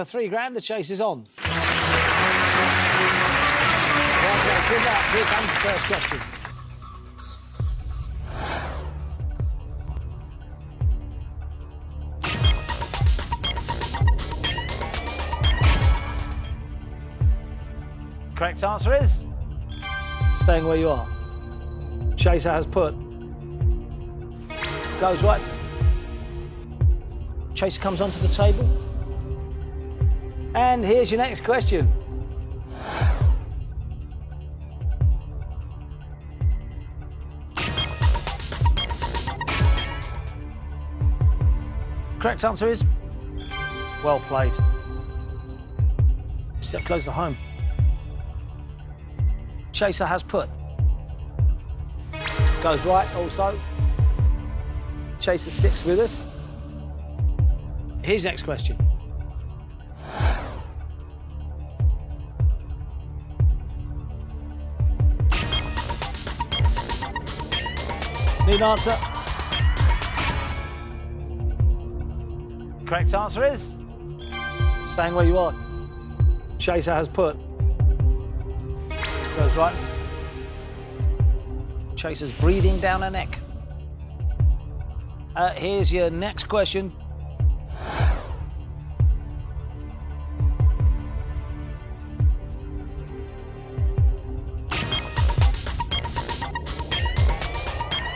For three grand, the chase is on. Well. Good luck. Here comes the first question. Correct answer is staying where you are. Chaser has put. Goes right. Chaser comes onto the table. And here's your next question. Correct answer is well played. Step close to home. Chaser has put. Goes right also. Chaser sticks with us. Here's next question. Need an answer? Correct answer is staying where you are. Chaser has put. Goes right. Chaser's breathing down her neck. Uh, here's your next question.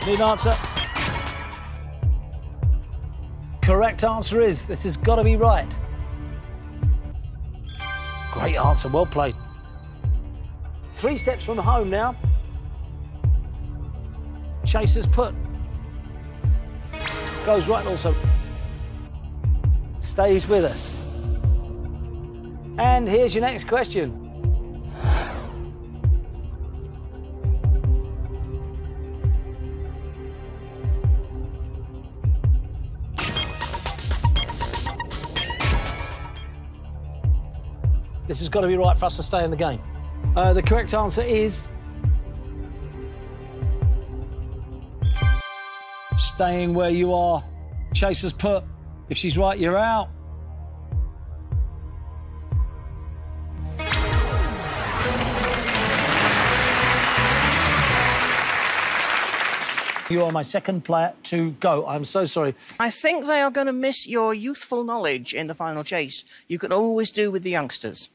Need an answer? Correct answer is this has got to be right. Great answer, well played. Three steps from home now. Chaser's put. Goes right also. Stays with us. And here's your next question. This has got to be right for us to stay in the game. Uh, the correct answer is staying where you are. Chaser's put. If she's right, you're out. You are my second player to go. I'm so sorry. I think they are going to miss your youthful knowledge in the final chase. You can always do with the youngsters.